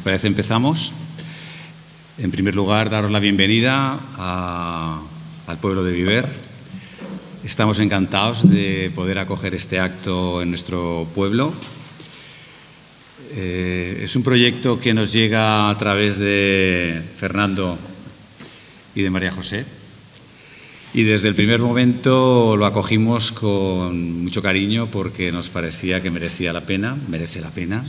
os parece empezamos. En primer lugar, daros la bienvenida al pueblo de Viver. Estamos encantados de poder acoger este acto en nuestro pueblo. Eh, es un proyecto que nos llega a través de Fernando y de María José. Y desde el primer momento lo acogimos con mucho cariño porque nos parecía que merecía la pena, merece la pena,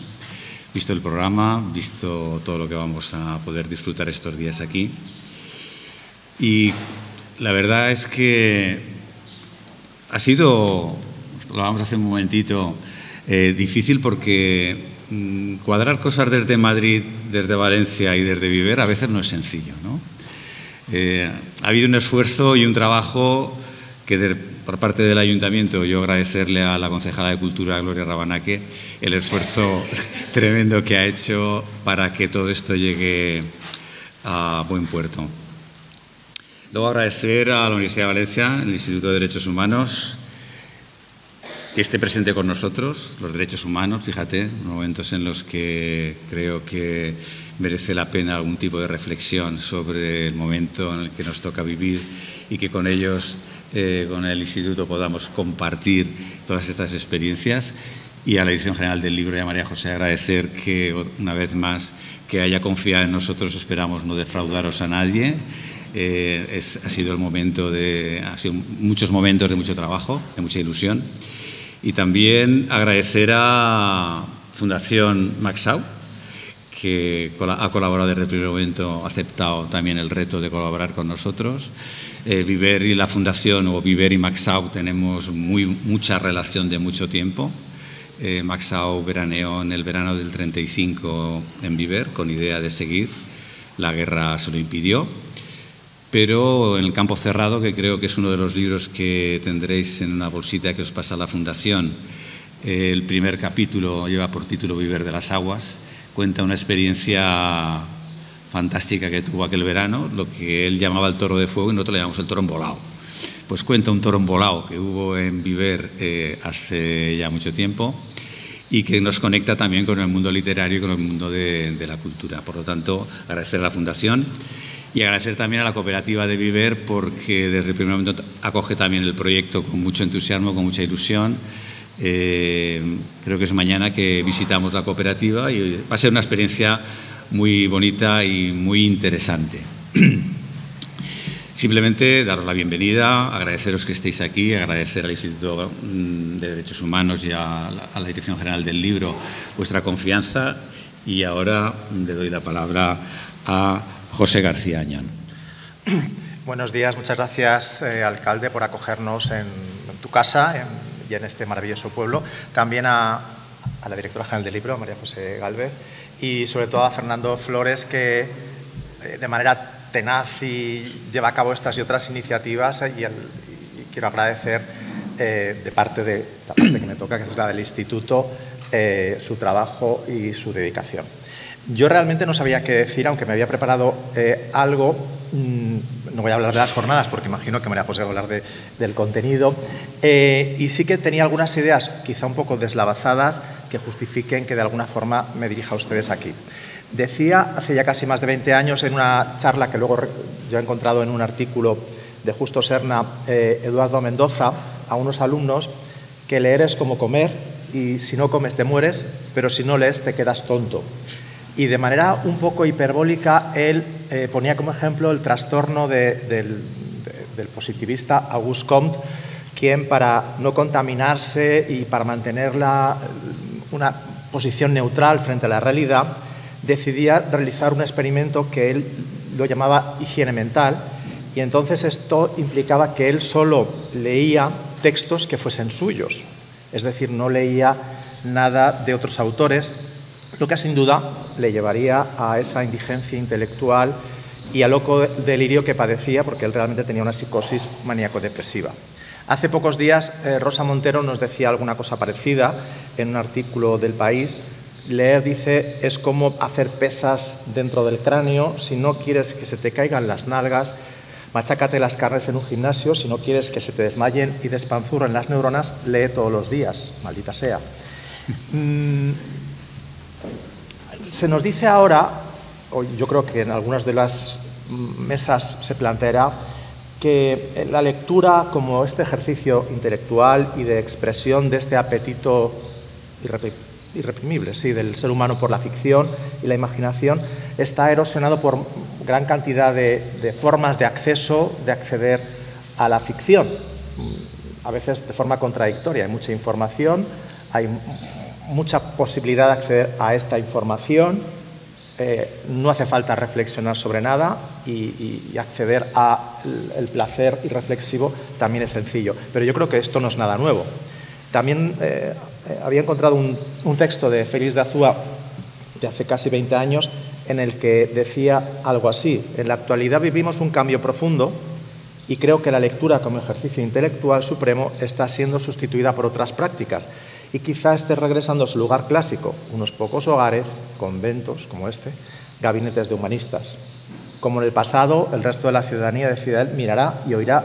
visto el programa, visto todo lo que vamos a poder disfrutar estos días aquí. Y la verdad es que ha sido, lo vamos a hacer un momentito, eh, difícil porque mm, cuadrar cosas desde Madrid, desde Valencia y desde Viver a veces no es sencillo, ¿no? Eh, ha habido un esfuerzo y un trabajo que por parte del ayuntamiento, yo agradecerle a la concejala de Cultura, Gloria Rabanaque, el esfuerzo tremendo que ha hecho para que todo esto llegue a buen puerto. Luego agradecer a la Universidad de Valencia, el Instituto de Derechos Humanos, que esté presente con nosotros, los derechos humanos, fíjate, momentos en los que creo que merece la pena algún tipo de reflexión sobre el momento en el que nos toca vivir y que con ellos, eh, con el Instituto, podamos compartir todas estas experiencias. Y a la Dirección General del Libro y María José agradecer que, una vez más, que haya confiado en nosotros, esperamos no defraudaros a nadie. Eh, ha sido el momento de, ha sido muchos momentos de mucho trabajo, de mucha ilusión. Y también agradecer a Fundación Maxau, que ha colaborado desde el primer momento, ha aceptado también el reto de colaborar con nosotros. Eh, Viver y la Fundación, o Viver y Maxau, tenemos muy, mucha relación de mucho tiempo. Eh, Maxau veraneó en el verano del 35 en Viver, con idea de seguir. La guerra se lo impidió. Pero en el campo cerrado, que creo que es uno de los libros que tendréis en una bolsita que os pasa la Fundación, eh, el primer capítulo lleva por título Viver de las Aguas cuenta una experiencia fantástica que tuvo aquel verano, lo que él llamaba el toro de fuego y nosotros le llamamos el toro embolado. Pues cuenta un toro embolado que hubo en Viver eh, hace ya mucho tiempo y que nos conecta también con el mundo literario y con el mundo de, de la cultura. Por lo tanto, agradecer a la Fundación y agradecer también a la cooperativa de Viver porque desde el primer momento acoge también el proyecto con mucho entusiasmo, con mucha ilusión eh, creo que es mañana que visitamos la cooperativa y va a ser una experiencia muy bonita y muy interesante. Simplemente daros la bienvenida, agradeceros que estéis aquí, agradecer al Instituto de Derechos Humanos y a la, Dirección General del Libro vuestra confianza y ahora le doy la palabra a José García Añón. Buenos días, muchas gracias, eh, alcalde, por acogernos en, tu casa, en en este maravilloso pueblo, también a, la directora general del libro, María José Galvez, y sobre todo a Fernando Flores, que eh, de manera tenaz y lleva a cabo estas y otras iniciativas y, quiero agradecer eh, de parte de la parte que me toca, que es la del Instituto, eh, su trabajo y su dedicación. Yo realmente no sabía qué decir, aunque me había preparado algo. Mm, no voy a hablar de las jornadas porque imagino que María José va hablar del contenido. Eh, y sí que tenía algunas ideas, quizá un poco deslavazadas, que justifiquen que de alguna forma me dirija a ustedes aquí. Decía hace ya casi más de 20 años en una charla que luego yo he encontrado en un artículo de Justo Serna, eh, Eduardo Mendoza, a unos alumnos, que leer es como comer y si no comes te mueres, pero si no lees te quedas tonto y de manera un poco hiperbólica él eh, ponía como ejemplo el trastorno del, positivista Auguste Comte, quien para no contaminarse y para mantener una posición neutral frente a la realidad, decidía realizar un experimento que él lo llamaba higiene mental. Y entonces esto implicaba que él solo leía textos que fuesen suyos, es decir, no leía nada de otros autores, lo que sin duda le llevaría a esa indigencia intelectual y al loco delirio que padecía, porque él realmente tenía una psicosis maníaco-depresiva. Hace pocos días eh, Rosa Montero nos decía alguna cosa parecida en un artículo del país. Leer, dice, es como hacer pesas dentro del cráneo. Si no quieres que se te caigan las nalgas, machácate las carnes en un gimnasio. Si no quieres que se te desmayen y despanzurren las neuronas, lee todos los días, maldita sea. Mm, se nos dice ahora, o yo creo que en algunas de las mesas se planteará, que la lectura como este ejercicio intelectual y de expresión de este apetito irreprimible sí, del ser humano por la ficción y la imaginación está erosionado por gran cantidad de, formas de acceso, de acceder a la ficción, a veces de forma contradictoria. Hay mucha información, hay mucha posibilidad de acceder a esta información, eh, no hace falta reflexionar sobre nada y, acceder al placer irreflexivo también es sencillo. Pero yo creo que esto no es nada nuevo. También eh, eh, había encontrado un, un, texto de Félix de Azúa de hace casi 20 años en el que decía algo así. En la actualidad vivimos un cambio profundo y creo que la lectura como ejercicio intelectual supremo está siendo sustituida por otras prácticas y quizá esté regresando a su lugar clásico, unos pocos hogares, conventos como este, gabinetes de humanistas. Como en el pasado, el resto de la ciudadanía de Fidel mirará y oirá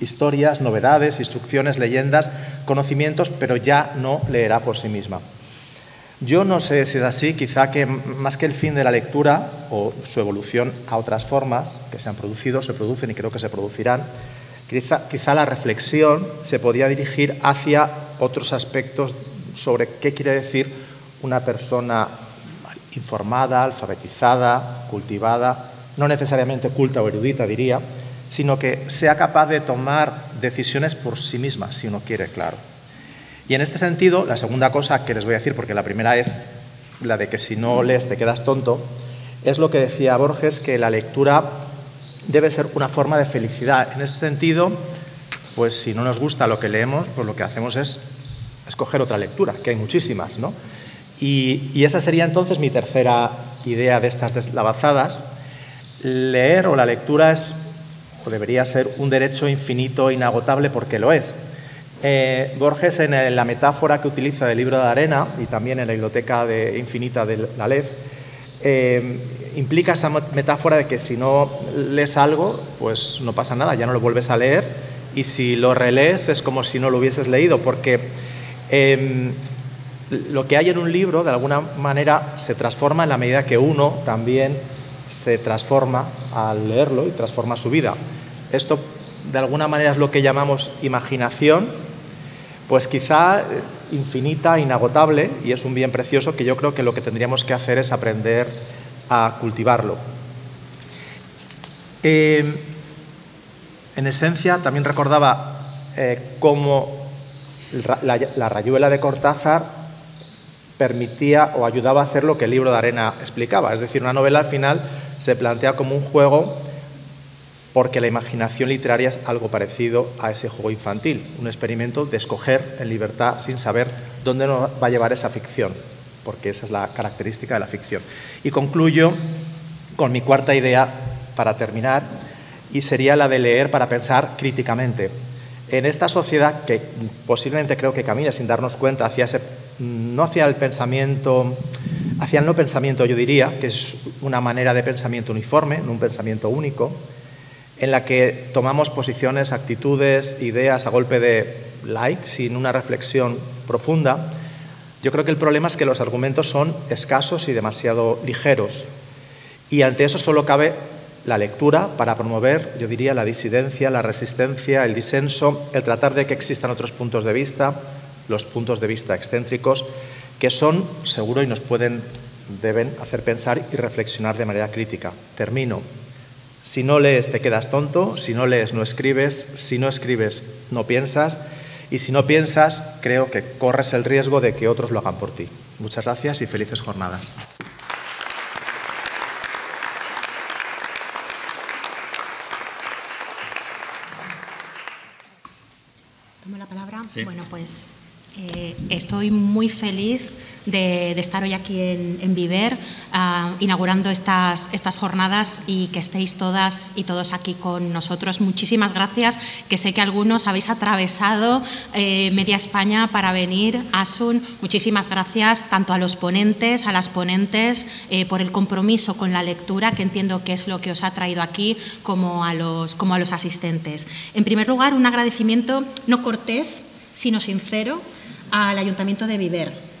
historias, novedades, instrucciones, leyendas, conocimientos, pero ya no leerá por sí misma. Yo no sé si es así, quizá que más que el fin de la lectura o su evolución a otras formas que se han producido, se producen y creo que se producirán, Quizá, la reflexión se podía dirigir hacia otros aspectos sobre qué quiere decir una persona informada, alfabetizada, cultivada, no necesariamente culta o erudita, diría, sino que sea capaz de tomar decisiones por sí misma, si uno quiere, claro. Y en este sentido, la segunda cosa que les voy a decir, porque la primera es la de que si no lees te quedas tonto, es lo que decía Borges, que la lectura debe ser una forma de felicidad. En ese sentido, pues si no nos gusta lo que leemos, pues lo que hacemos es escoger otra lectura, que hay muchísimas, ¿no? Y, esa sería entonces mi tercera idea de estas deslavazadas. Leer o la lectura es, debería ser, un derecho infinito, inagotable, porque lo es. Eh, Borges, en la metáfora que utiliza del libro de arena y también en la biblioteca de, infinita de la Lev, eh, implica esa metáfora de que si no lees algo, pues no pasa nada, ya no lo vuelves a leer, y si lo relees es como si no lo hubieses leído, porque em, lo que hay en un libro, de alguna manera, se transforma en la medida que uno también se transforma al leerlo y transforma su vida. Esto, de alguna manera, es lo que llamamos imaginación, pues quizá eh, infinita, inagotable, y es un bien precioso que yo creo que lo que tendríamos que hacer es aprender a cultivarlo. Eh, en esencia, también recordaba eh, cómo la, rayuela de Cortázar permitía o ayudaba a hacer lo que el libro de arena explicaba. Es decir, una novela al final se plantea como un juego porque la imaginación literaria es algo parecido a ese juego infantil, un experimento de escoger en libertad sin saber dónde nos va a llevar esa ficción porque esa es la característica de la ficción. Y concluyo con mi cuarta idea para terminar, y sería la de leer para pensar críticamente. En esta sociedad que posiblemente creo que camina sin darnos cuenta hacia ese, no hacia el pensamiento, hacia el no pensamiento, yo diría, que es una manera de pensamiento uniforme, no un pensamiento único, en la que tomamos posiciones, actitudes, ideas a golpe de like, sin una reflexión profunda, yo creo que el problema es que los argumentos son escasos y demasiado ligeros. Y ante eso solo cabe la lectura para promover, yo diría, la disidencia, la resistencia, el disenso, el tratar de que existan otros puntos de vista, los puntos de vista excéntricos, que son, seguro, y nos pueden, deben hacer pensar y reflexionar de manera crítica. Termino. Si no lees te quedas tonto, si no lees no escribes, si no escribes no piensas y si no piensas, creo que corres el riesgo de que otros lo hagan por ti. Muchas gracias y felices jornadas. Tomo la palabra. Bueno, pues eh, estoy muy feliz de, estar hoy aquí en, Viver, ah, inaugurando estas, jornadas y que estéis todas y todos aquí con nosotros. Muchísimas gracias, que sé que algunos habéis atravesado eh, media España para venir a Asun. Muchísimas gracias tanto a los ponentes, a las ponentes, eh, por el compromiso con la lectura, que entiendo que es lo que os ha traído aquí, como a los asistentes. En primer lugar, un agradecimiento no cortés, sino sincero al Ayuntamiento de Viver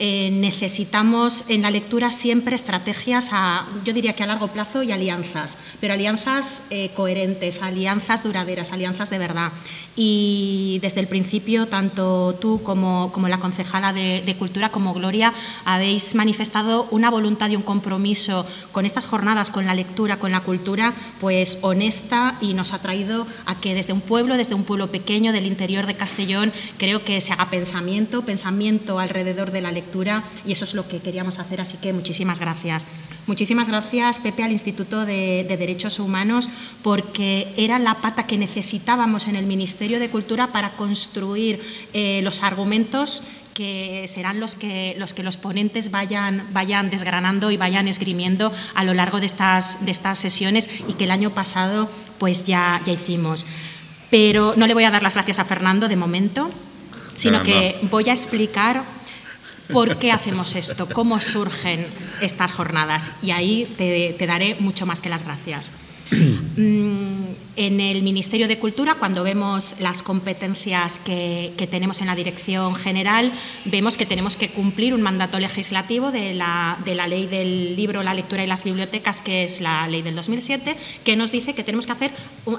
eh, necesitamos en la lectura siempre estrategias, a, yo diría que a largo plazo y alianzas, pero alianzas eh, coherentes, alianzas duraderas, alianzas de verdad. Y desde el principio, tanto tú como, como la concejala de, Cultura como Gloria habéis manifestado una voluntad y un compromiso con estas jornadas, con la lectura, con la cultura, pues honesta y nos ha traído a que desde un pueblo, desde un pueblo pequeño del interior de Castellón, creo que se haga pensamiento, pensamiento alrededor de la lectura y eso es lo que queríamos hacer, así que muchísimas gracias. Muchísimas gracias, Pepe, al Instituto de, Derechos Humanos, porque era la pata que necesitábamos en el Ministerio de Cultura para construir eh, los argumentos que serán los que los, que los ponentes vayan, vayan desgranando y vayan esgrimiendo a lo largo de estas, de estas sesiones y que el año pasado pues ya, ya hicimos. Pero no le voy a dar las gracias a Fernando de momento, sino que voy a explicar por qué hacemos esto, cómo surgen estas jornadas. Y ahí te, daré mucho más que las gracias. Mm, en el Ministerio de Cultura, cuando vemos las competencias que, tenemos en la Dirección General, vemos que tenemos que cumplir un mandato legislativo de la, de la, Ley del Libro, la Lectura y las Bibliotecas, que es la Ley del 2007, que nos dice que tenemos que hacer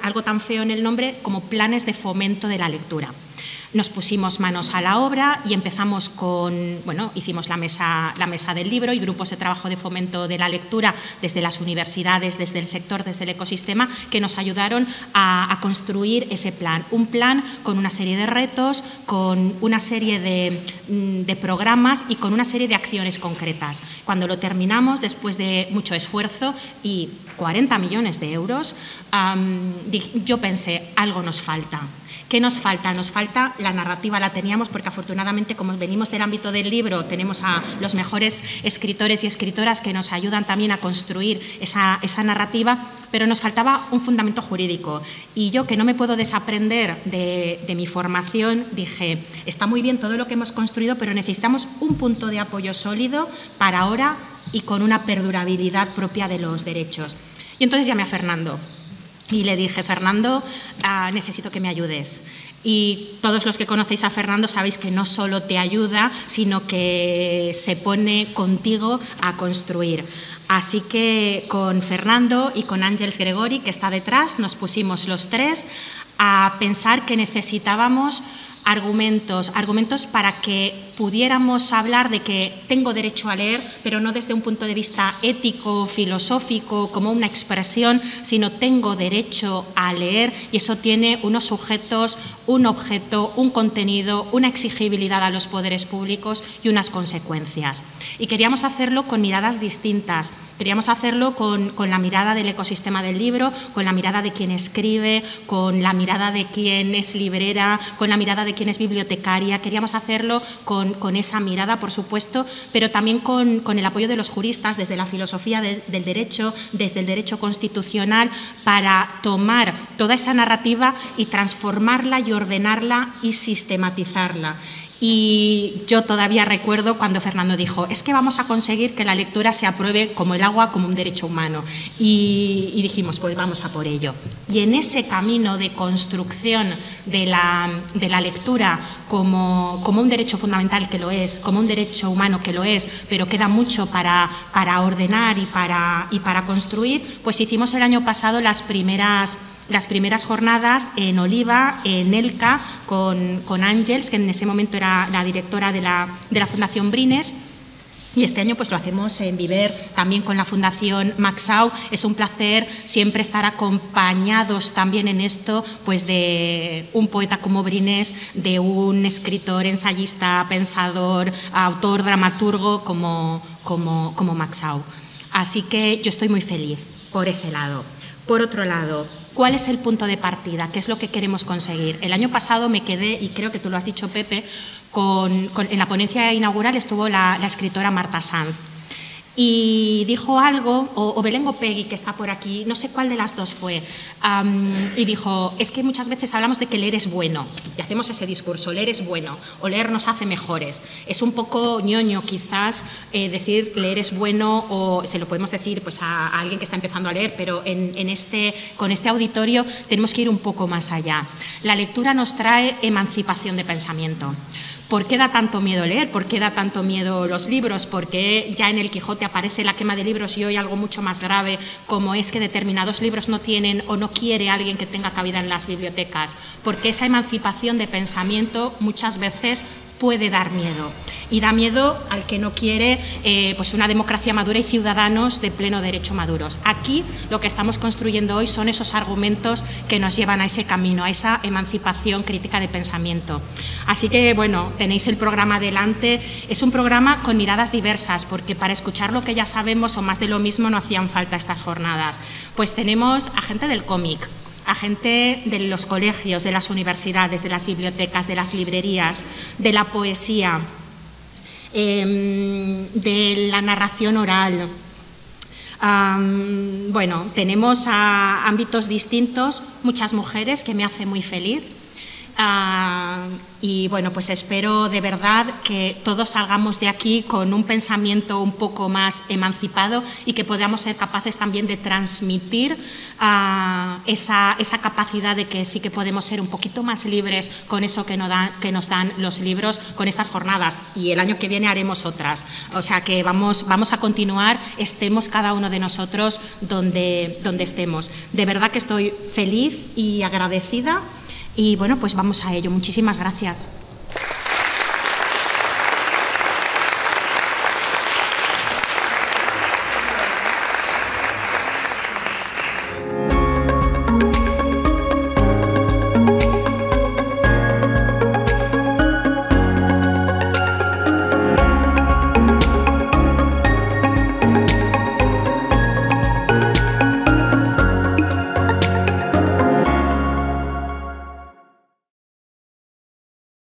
algo tan feo en el nombre como planes de fomento de la lectura. Nos pusimos manos a la obra y empezamos con, bueno, hicimos la mesa, la mesa del libro y grupos de trabajo de fomento de la lectura desde las universidades, desde el sector, desde el ecosistema, que nos ayudaron a, construir ese plan. Un plan con una serie de retos, con una serie de, mm, programas y con una serie de acciones concretas. Cuando lo terminamos, después de mucho esfuerzo y 40 millones de euros, yo pensé, algo nos falta. ¿Qué nos falta? Nos falta la narrativa, la teníamos porque afortunadamente como venimos del ámbito del libro tenemos a los mejores escritores y escritoras que nos ayudan también a construir esa, narrativa, pero nos faltaba un fundamento jurídico. Y yo que no me puedo desaprender de, de mi formación, dije, está muy bien todo lo que hemos construido, pero necesitamos un punto de apoyo sólido para ahora y con una perdurabilidad propia de los derechos. Y entonces llamé a Fernando y le dije, Fernando, ah, necesito que me ayudes. Y todos los que conocéis a Fernando sabéis que no solo te ayuda, sino que se pone contigo a construir. Así que con Fernando y con Ángeles Gregori, que está detrás, nos pusimos los tres a pensar que necesitábamos argumentos, argumentos para que pudiéramos hablar de que tengo derecho a leer, pero no desde un punto de vista ético, filosófico, como una expresión, sino tengo derecho a leer y eso tiene unos sujetos, un objeto, un contenido, una exigibilidad a los poderes públicos y unas consecuencias. Y queríamos hacerlo con miradas distintas. Queríamos hacerlo con, con la mirada del ecosistema del libro, con la mirada de quien escribe, con la mirada de quien es librera, con la mirada de quien es bibliotecaria. Queríamos hacerlo con con, esa mirada, por supuesto, pero también con, el apoyo de los juristas desde la filosofía del derecho, desde el derecho constitucional, para tomar toda esa narrativa y transformarla y ordenarla y sistematizarla. Y yo todavía recuerdo cuando Fernando dijo, es que vamos a conseguir que la lectura se apruebe como el agua, como un derecho humano. Y, dijimos, pues vamos a por ello. Y en ese camino de construcción de la, de la lectura como, como, un derecho fundamental que lo es, como un derecho humano que lo es, pero queda mucho para, para ordenar y para, y para construir, pues hicimos el año pasado las primeras las primeras jornadas en Oliva, en Elca, con, con Ángels, que en ese momento era la directora de la, Fundación Brines. Y este año pues lo hacemos en Viver, también con la Fundación Maxau. Es un placer siempre estar acompañados también en esto pues de un poeta como Brines, de un escritor, ensayista, pensador, autor, dramaturgo como Maxau. Así que yo estoy muy feliz por ese lado. Por otro lado, ¿Cuál es el punto de partida? ¿Qué es lo que queremos conseguir? El año pasado me quedé, y creo que tú lo has dicho, Pepe, con, en la ponencia inaugural estuvo la, la escritora Marta Sanz y dijo algo, o, Belengo Peggy, que está por aquí, no sé cuál de las dos fue, y dijo, es que muchas veces hablamos de que leer es bueno, y hacemos ese discurso, leer es bueno, o leer nos hace mejores. Es un poco ñoño quizás eh, decir leer es bueno, o se lo podemos decir pues, a, alguien que está empezando a leer, pero en, en este, con este auditorio tenemos que ir un poco más allá. La lectura nos trae emancipación de pensamiento ¿Por qué da tanto miedo leer? ¿Por qué da tanto miedo los libros? Porque ya en el Quijote aparece la quema de libros y hoy algo mucho más grave, como es que determinados libros no tienen o no quiere alguien que tenga cabida en las bibliotecas? Porque esa emancipación de pensamiento muchas veces puede dar miedo. Y da miedo al que no quiere eh, pues una democracia madura y ciudadanos de pleno derecho maduros. Aquí lo que estamos construyendo hoy son esos argumentos que nos llevan a ese camino, a esa emancipación crítica de pensamiento. Así que, bueno, tenéis el programa adelante. Es un programa con miradas diversas, porque para escuchar lo que ya sabemos o más de lo mismo no hacían falta estas jornadas. Pues tenemos a gente del cómic, a gente de los colegios, de las universidades, de las bibliotecas, de las librerías, de la poesía, em, de la narración oral. bueno, tenemos ámbitos distintos, muchas mujeres, que me hace muy feliz. Ah, y bueno, pues espero de verdad que todos salgamos de aquí con un pensamiento un poco más emancipado y que podamos ser capaces también de transmitir ah, esa, capacidad de que sí que podemos ser un poquito más libres con eso que nos, dan, que nos dan los libros con estas jornadas. Y el año que viene haremos otras. O sea que vamos, vamos a continuar, estemos cada uno de nosotros donde, donde estemos. De verdad que estoy feliz y agradecida y bueno, pues vamos a ello. Muchísimas gracias.